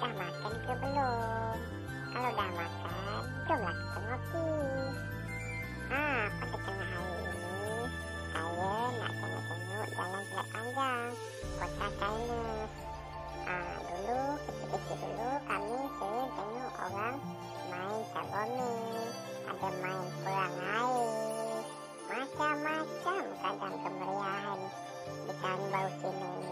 Dah makan ke belum? Kalau dah makan, jomlah kita ngopi. Ha, pada tengah hari ini, saya nak tengok-tengok jalan selat panjang, kota China. Ha, dulu, kecil-kecil dulu, kami sering tengok orang main saboni. Ada main perang air. Macam-macam kadang kemeriahan di tahun baru sini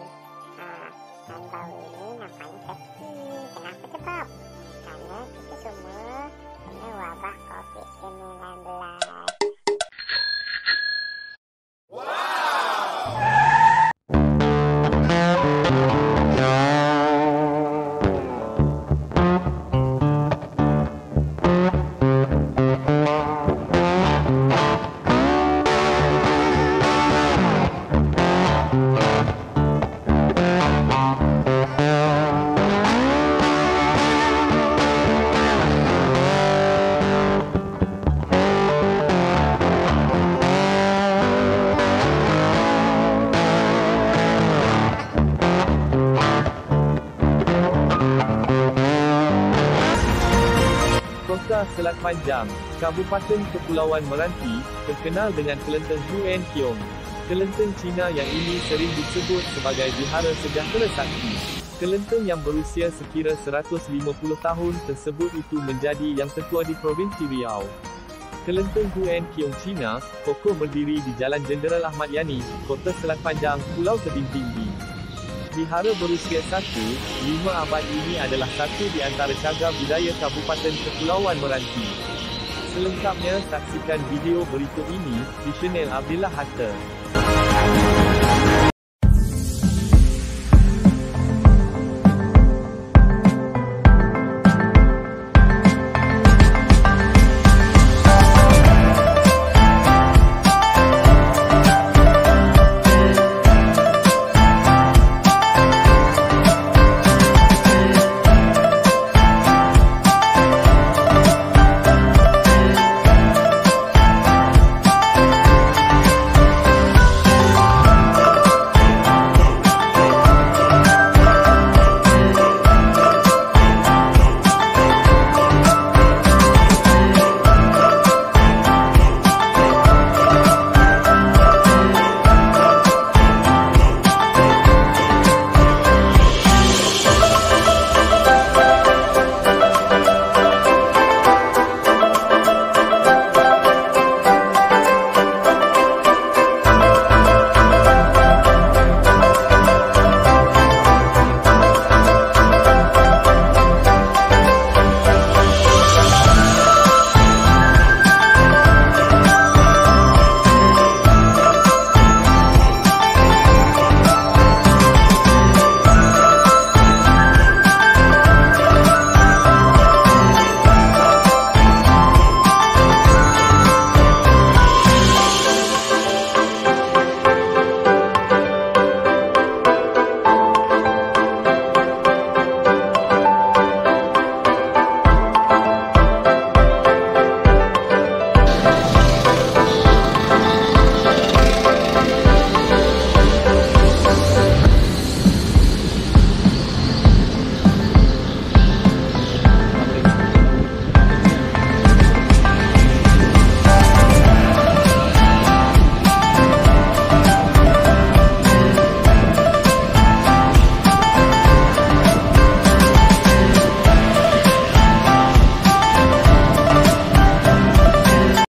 Selat Panjang, Kabupaten Kepulauan Meranti, terkenal dengan kelenteng Huan Kiong. Kelenteng Cina yang ini sering disebut sebagai Vihara Sejahtera Sakti. Kelenteng yang berusia sekira 150 tahun tersebut itu menjadi yang tertua di Provinsi Riau. Kelenteng Huan Kiong Cina, kokoh berdiri di Jalan Jenderal Ahmad Yani, Kota Selat Panjang, Pulau Tebing Tinggi. Vihara berusia satu, lima abad ini adalah satu di antara cagar budaya Kabupaten Kepulauan Meranti. Selengkapnya saksikan video berikut ini di channel Abdillah Hatta.